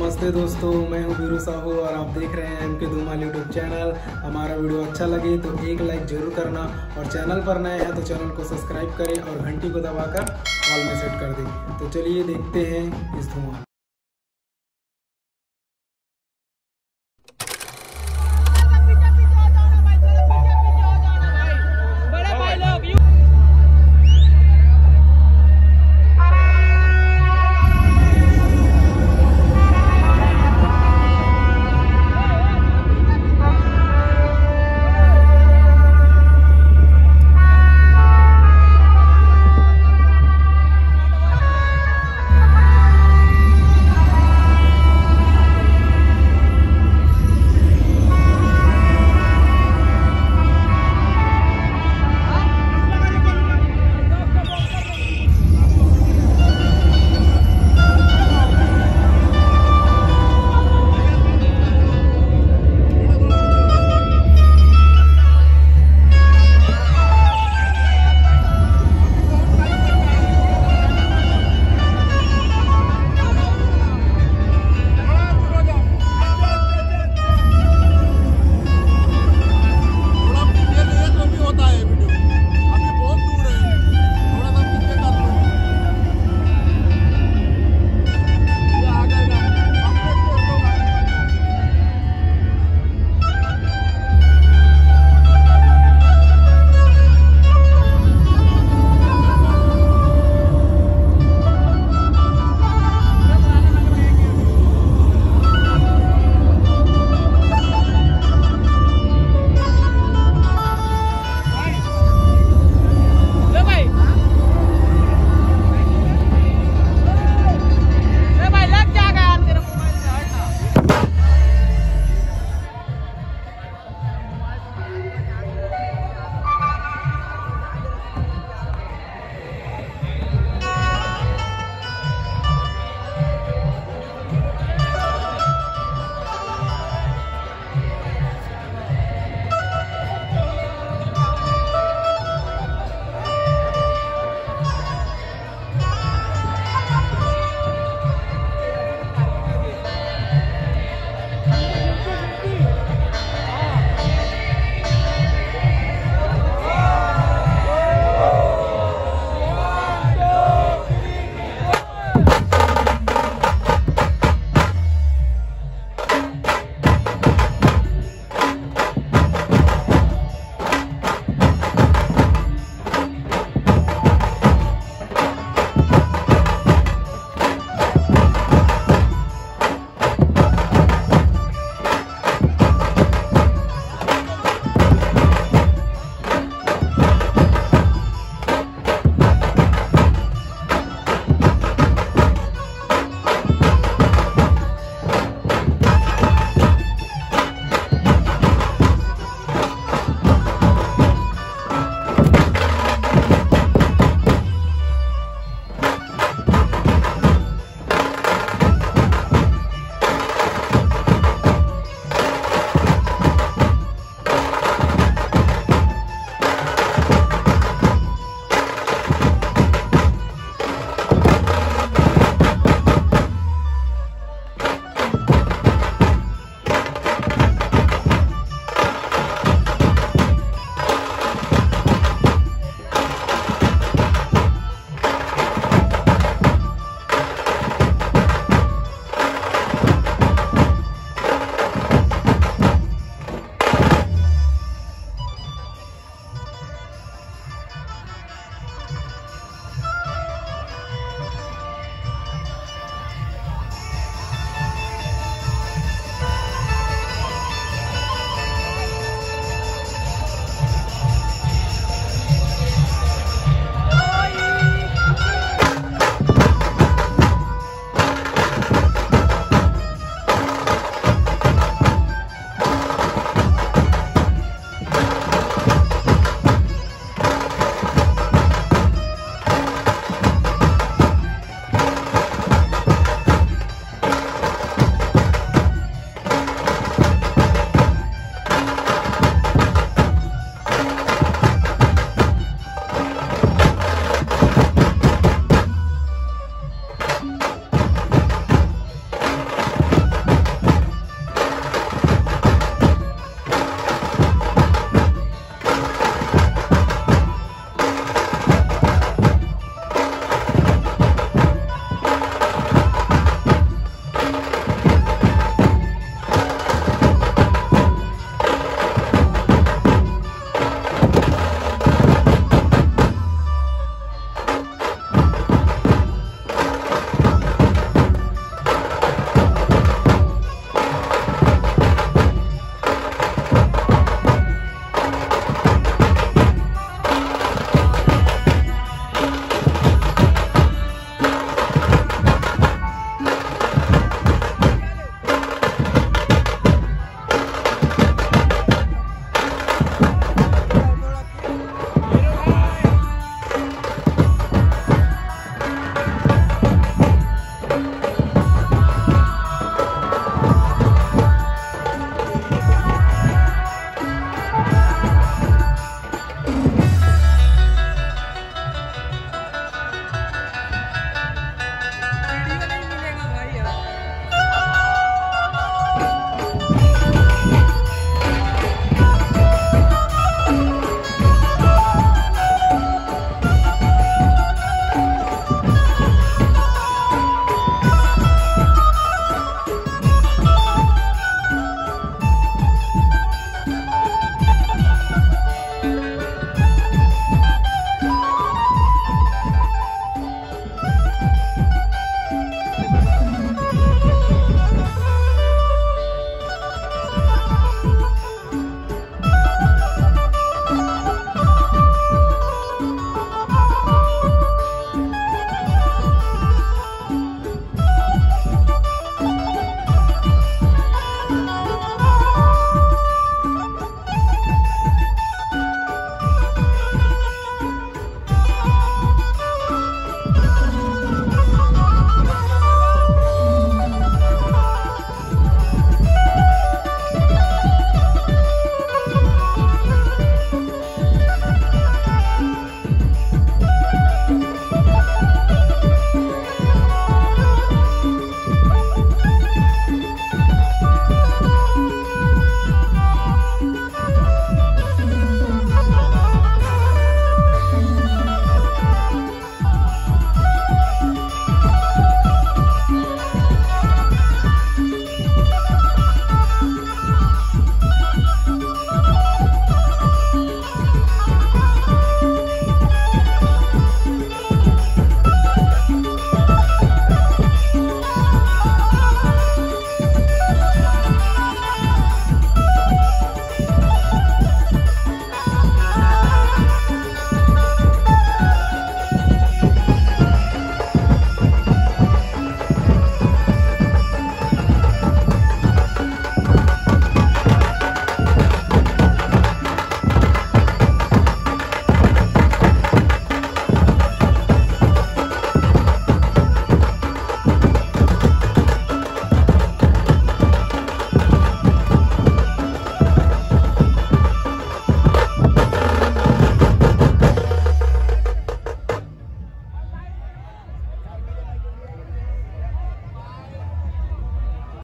नमस्ते दोस्तों, मैं हूँ बीरू साहू और आप देख रहे हैं M K Dhumal YouTube channel हमारा वीडियो अच्छा लगे तो एक लाइक ज़रूर करना और चैनल पर नए हैं तो चैनल को सब्सक्राइब करें और घंटी को दबाकर ऑल में सेट कर दें। तो चलिए देखते हैं इस धुआँ